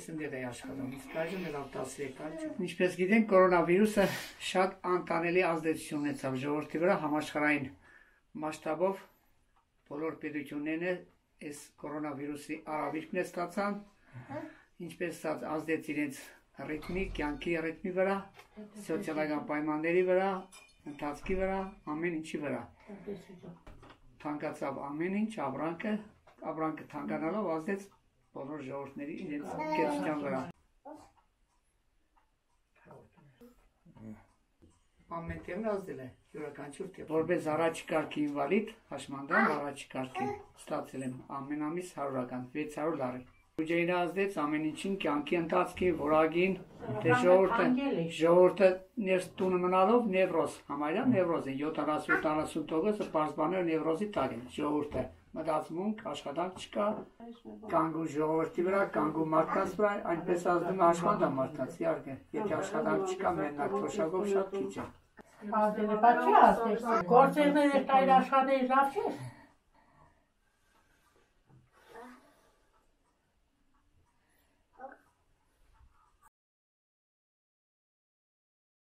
ես ընդեղ էի աշխատում։ Իսկ այժմ էլ 13 տարի։ Ինչպես գիտենք, կորոնավիրուսը շատ անտանելի ազդեցություն ունեցավ ժողովրդի վրա համաշխարհային մասշտաբով բոլոր պետություններն այս կորոնավիրուսի արավիրքն է ստացան, ինչպես ազդեց իրենց ռիթմի, կյանքի ռիթմի վրա, սոցիալական պայմանների վրա, ընթացքի վրա, ամեն ինչի վրա։ Թանկացավ ամեն ինչ, ապրանքը, ապրանքը թանկանալով ազդեց բոլոր ժողովուրդների իրենց կեցության վրա։ Ամեն տեղն ազդել է յուրաքանչյուր տեղ։ Որպես առաջ կարգի ինվալիդ, հաշմանդամ առաջ կարգի ստացել եմ ամեն ամիս 100-ական 600 լարի։ Ուջեին ազդեց ամեն ինչին, կյանքի ընթացքի, որագին, դե ժողովուրդը, ժողովուրդը ներս տունը մնալով նևրոզ, համարյա նևրոզ է, 70-80%-ը պարզբաներ նևրոզի տակ են, ժողովուրդը մտածմունք, աշխատանք չկա, կանգու ժողովրդի վրա, կանգու մարդկանց վրա, այնպես ազդում է աշխատա մարդկանց, իհարկե, եթե աշխատանք չկա, մենակ թոշակով շատ քիչ է։ Ազդել է, բայց չի ազդել։ Գործերները այլ աշխատել լավ չէ։